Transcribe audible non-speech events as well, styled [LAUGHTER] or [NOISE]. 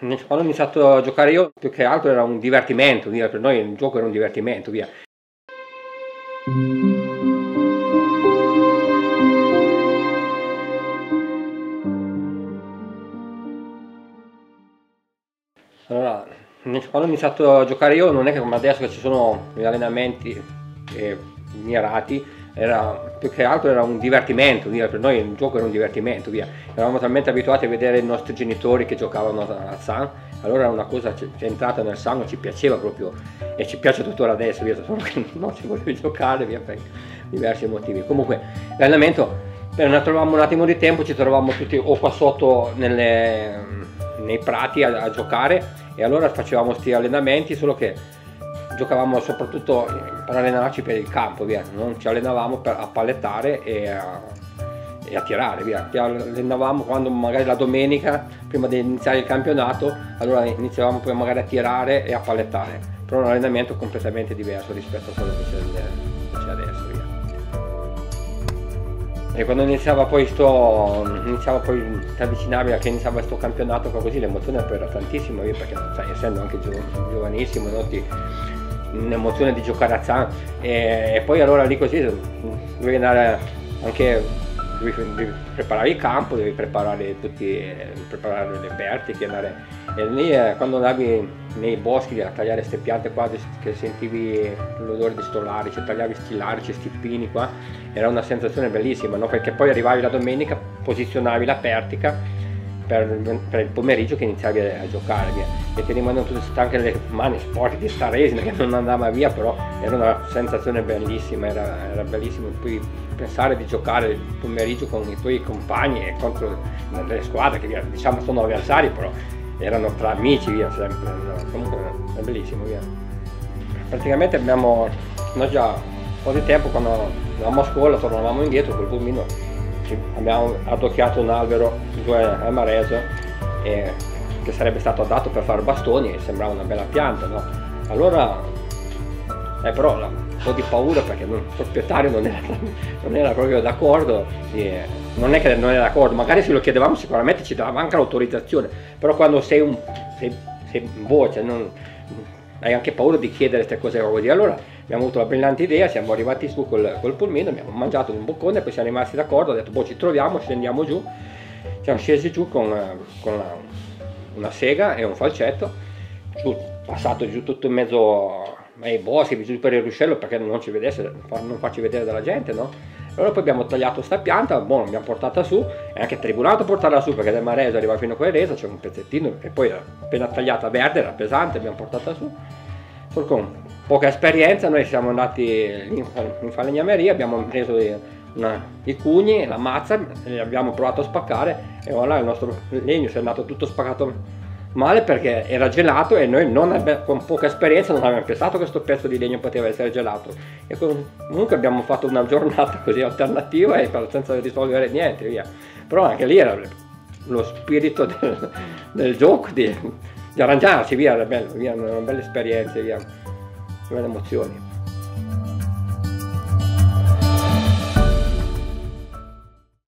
quando ho iniziato a giocare io, più che altro era un divertimento, via. per noi il gioco era un divertimento, via. Allora, quando ho iniziato a giocare io non è che come adesso che ci sono gli allenamenti eh, mirati, era, più che altro era un divertimento, per noi il gioco era un divertimento, via. eravamo talmente abituati a vedere i nostri genitori che giocavano a San, allora era una cosa che entrata nel sangue, ci piaceva proprio e ci piace tuttora adesso, via. solo che [LAUGHS] non ci volevi giocare via, per diversi motivi. Comunque l'allenamento, non trovavamo un attimo di tempo, ci trovavamo tutti o qua sotto nelle, nei prati a, a giocare e allora facevamo questi allenamenti, solo che giocavamo soprattutto per allenarci per il campo, via. non ci allenavamo per, a pallettare e a, e a tirare, via. ci allenavamo quando magari la domenica, prima di iniziare il campionato, allora iniziavamo poi magari a tirare e a pallettare, però un allenamento completamente diverso rispetto a quello che c'è adesso. Via. E quando iniziava poi sto, iniziava poi ti avvicinavi a che iniziava questo campionato così l'emozione era tantissima perché sai, essendo anche giovanissimo no, ti, un'emozione di giocare a Zan e, e, poi allora lì così devi andare anche devi, devi, preparare il campo, devi preparare tutti, preparare le vertiche, andare e lì eh, quando andavi nei boschi a tagliare queste piante qua che sentivi l'odore di stolarici, tagliavi sti larici, sti pini qua, era una sensazione bellissima, no? perché poi arrivavi la domenica, posizionavi la pertica per, per, il pomeriggio che iniziavi a, a giocare via. e ti rimanevano tutte stanche le mani sporche di sta resina che non andava via però era una sensazione bellissima era, era bellissimo poi pensare di giocare il pomeriggio con i tuoi compagni e contro le squadre che diciamo sono avversari però erano tra amici via sempre no? comunque è bellissimo via praticamente abbiamo noi già un po' di tempo quando andavamo a scuola tornavamo indietro col pulmino abbiamo adocchiato un albero giù a Mareso che sarebbe stato adatto per fare bastoni e sembrava una bella pianta, no? Allora, eh, però un po' di paura perché il proprietario non era, [LAUGHS] non era proprio d'accordo, eh, non è che non era d'accordo, magari se lo chiedevamo sicuramente ci dava anche l'autorizzazione, però quando sei, un, sei, sei in voce non, hai anche paura di chiedere queste cose allora abbiamo avuto la brillante idea, siamo arrivati su col, col pulmino, abbiamo mangiato un boccone, poi siamo rimasti d'accordo, ho detto boh ci troviamo, scendiamo giù, siamo scesi giù con, con la, una sega e un falcetto, giù, passato giù tutto in mezzo ai boschi, giù per il ruscello perché non ci vedesse, non farci vedere dalla gente, no? Allora poi abbiamo tagliato sta pianta, boh, l'abbiamo portata su, è anche tribulato portarla su perché del Marese arriva fino a quella resa, c'è un pezzettino e poi appena tagliata verde, era pesante, abbiamo portata su. Solo con poca esperienza, noi siamo andati in, in falegnameria, abbiamo preso una, i cugni, la mazza, e abbiamo provato a spaccare e voilà il nostro legno si è andato tutto spaccato male perché era gelato e noi abbiamo, con poca esperienza non avevamo pensato che questo pezzo di legno poteva essere gelato. E comunque abbiamo fatto una giornata [LAUGHS] così alternativa e senza risolvere niente via. Però anche lì era lo spirito del, del gioco di, di, arrangiarsi via, era bello, via, una bella esperienza via belle emozioni.